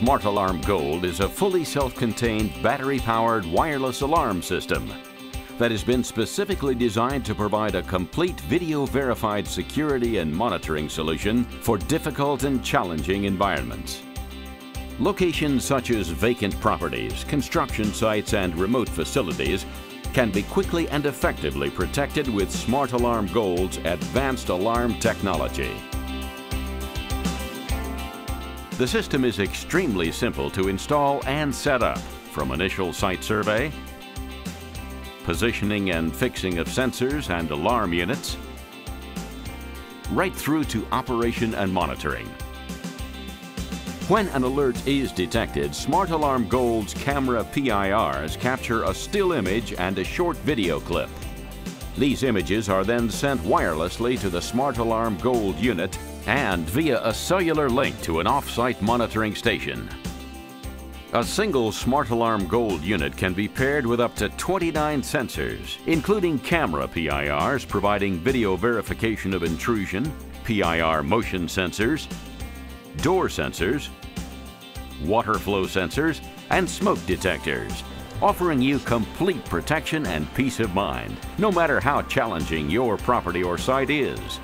Smart Alarm Gold is a fully self-contained battery-powered wireless alarm system that has been specifically designed to provide a complete video-verified security and monitoring solution for difficult and challenging environments. Locations such as vacant properties, construction sites, and remote facilities can be quickly and effectively protected with Smart Alarm Gold's advanced alarm technology. The system is extremely simple to install and set up, from initial site survey, positioning and fixing of sensors and alarm units, right through to operation and monitoring. When an alert is detected, Smart Alarm Gold's camera PIRs capture a still image and a short video clip. These images are then sent wirelessly to the Smart Alarm Gold unit and via a cellular link to an off-site monitoring station. A single Smart Alarm Gold unit can be paired with up to 29 sensors, including camera PIRs providing video verification of intrusion, PIR motion sensors, door sensors, water flow sensors, and smoke detectors, offering you complete protection and peace of mind, no matter how challenging your property or site is.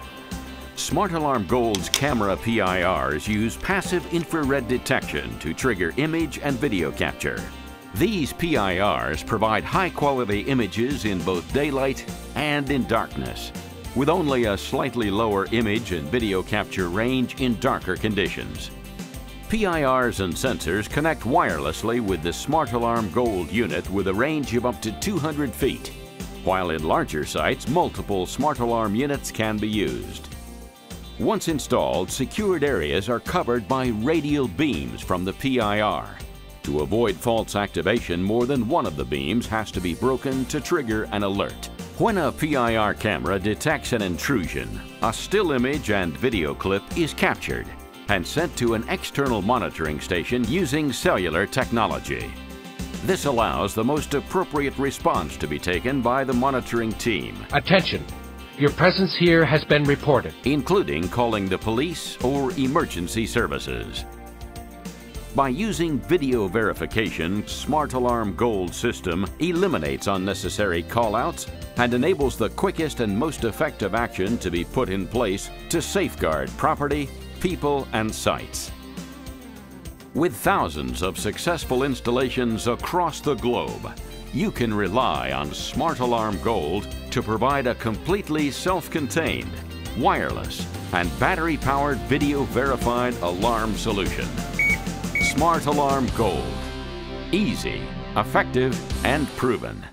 Smart Alarm Gold's camera PIRs use passive infrared detection to trigger image and video capture. These PIRs provide high-quality images in both daylight and in darkness, with only a slightly lower image and video capture range in darker conditions. PIRs and sensors connect wirelessly with the Smart Alarm Gold unit with a range of up to 200 feet, while in larger sites, multiple Smart Alarm units can be used. Once installed, secured areas are covered by radial beams from the PIR. To avoid false activation, more than one of the beams has to be broken to trigger an alert. When a PIR camera detects an intrusion, a still image and video clip is captured and sent to an external monitoring station using cellular technology. This allows the most appropriate response to be taken by the monitoring team. Attention! Your presence here has been reported. Including calling the police or emergency services. By using video verification, Smart Alarm Gold system eliminates unnecessary callouts and enables the quickest and most effective action to be put in place to safeguard property, people, and sites. With thousands of successful installations across the globe, you can rely on Smart Alarm Gold to provide a completely self-contained, wireless, and battery-powered video-verified alarm solution. Smart Alarm Gold. Easy, effective, and proven.